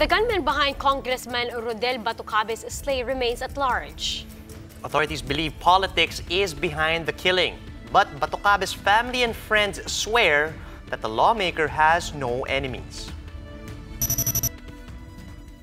The gunman behind Congressman Rodel Batocabe's slay remains at large. Authorities believe politics is behind the killing, but Batocabe's family and friends swear that the lawmaker has no enemies.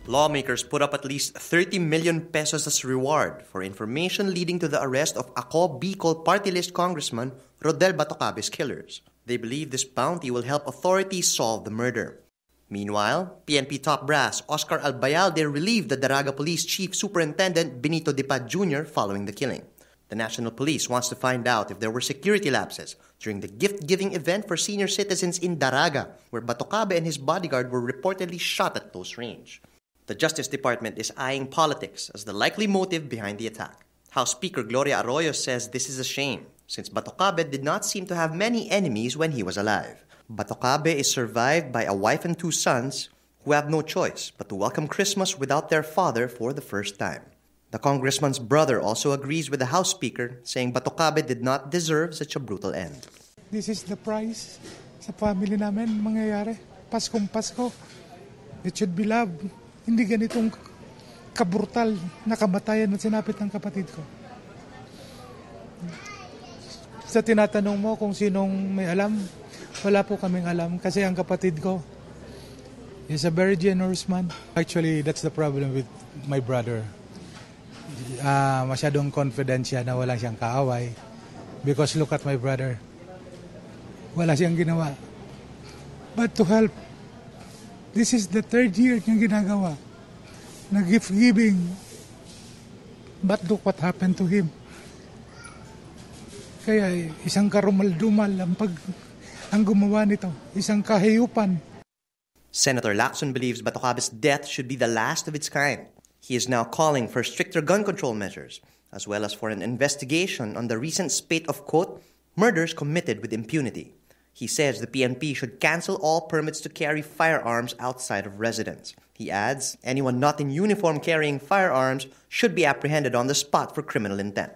Lawmakers put up at least 30 million pesos as reward for information leading to the arrest of Ako Bicol party list Congressman Rodel Batocabe's killers. They believe this bounty will help authorities solve the murder. Meanwhile, PNP top brass Oscar Albayalde relieved the Daraga Police Chief Superintendent Benito Dipad Jr. following the killing. The National Police wants to find out if there were security lapses during the gift-giving event for senior citizens in Daraga, where Batocabe and his bodyguard were reportedly shot at close range. The Justice Department is eyeing politics as the likely motive behind the attack. House Speaker Gloria Arroyo says this is a shame, since Batocabe did not seem to have many enemies when he was alive. Batocabe is survived by a wife and two sons who have no choice but to welcome Christmas without their father for the first time. The congressman's brother also agrees with the House Speaker, saying Batocabe did not deserve such a brutal end. This is the price sa family namin mangyayari. Paskong Pasko. It should be love. Hindi ganitong kabrutal na kamatayan na sinapit ng kapatid ko. Sa tinatanong mo kung sinong may alam, wala po kaming alam kasi ang kapatid ko is a very generous man. Actually, that's the problem with my brother. Uh, masyadong confident siya na wala siyang kaaway. Because look at my brother. Wala siyang ginawa. But to help This is the third year niyang ginagawa na gift giving. But look what happened to him. Kaya isang karumal-dumal ang pag ang gumawa nito, isang. Senator Lacson believes Batocabe's death should be the last of its kind. He is now calling for stricter gun control measures, as well as for an investigation on the recent spate of, quote, murders committed with impunity. He says the PNP should cancel all permits to carry firearms outside of residence. He adds anyone not in uniform carrying firearms should be apprehended on the spot for criminal intent.